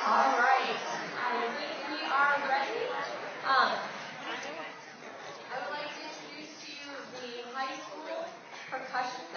All right. I think we are ready. Um, I would like to introduce to you the high school percussion